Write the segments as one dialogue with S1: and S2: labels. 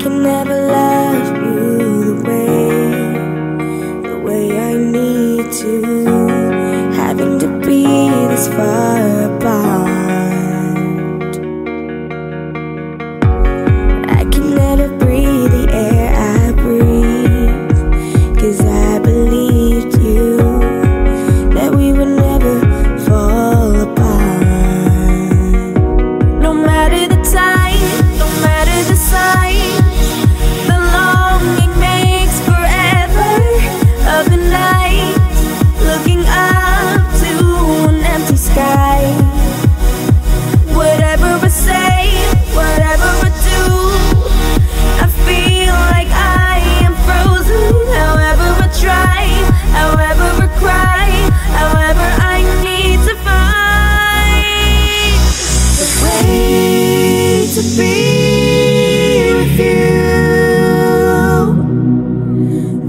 S1: can never love you the way, the way I need to. Having to be this far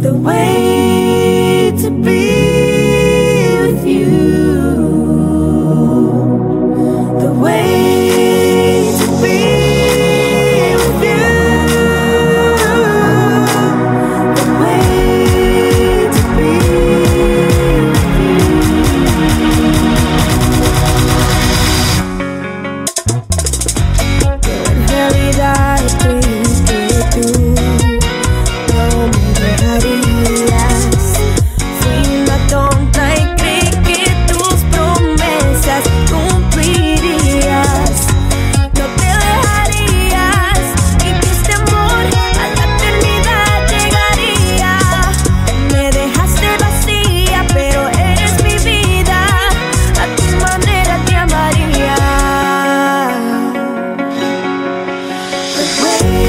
S1: the way to be. Wait.